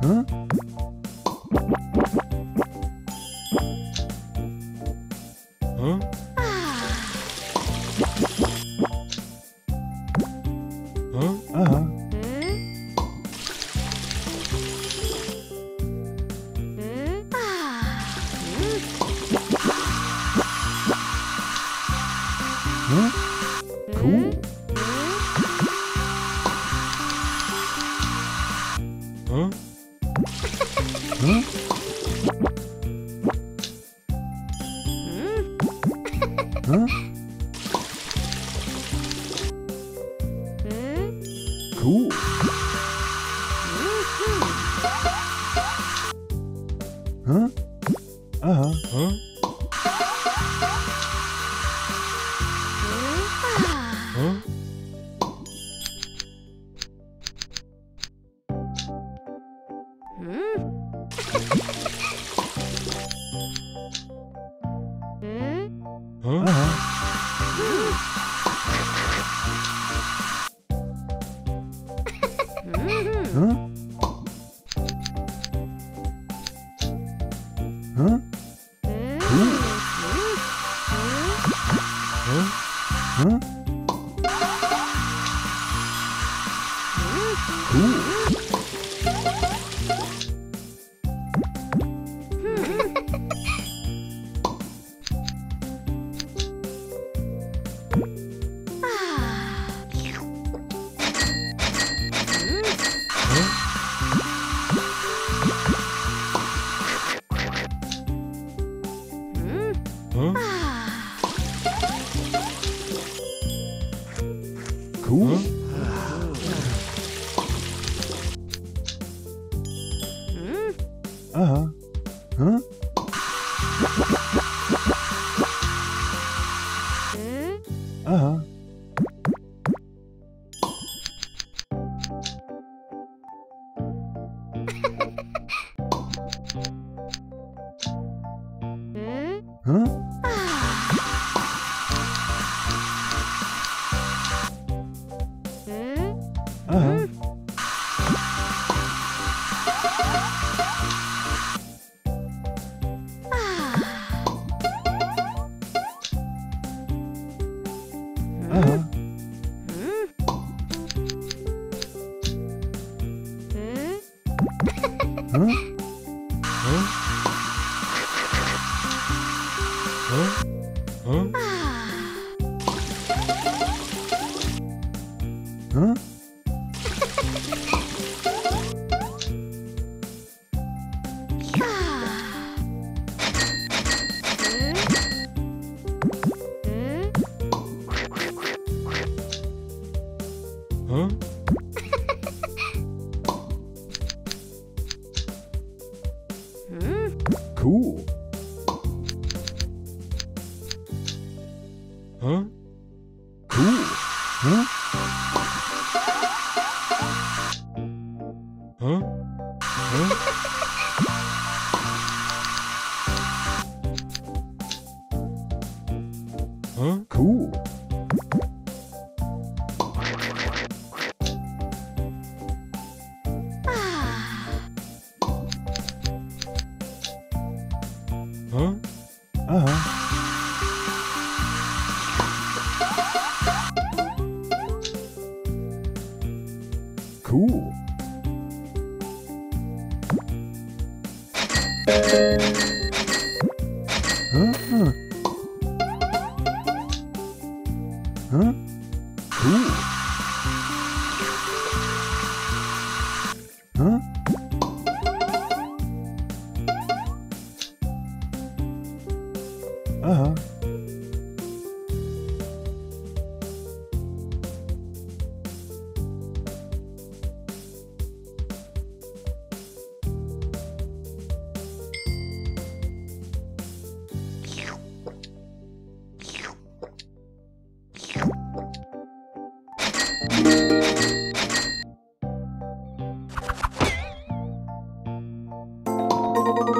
嗯。嗯。嗯啊。嗯啊。嗯。嗯啊。嗯。嗯。 응? 그 응? 아, 응? 응? 응? 응? 음. 응? 음. 응? 응? 응? 그 응? 응? 아, 응? 아. Huh? Huh? huh? Huh? cool. 어? 그, 어? 어? 어? 어? Cool. 그, 어? Cool. Huh? Huh? Cool. Huh? Uh-huh. Thank you.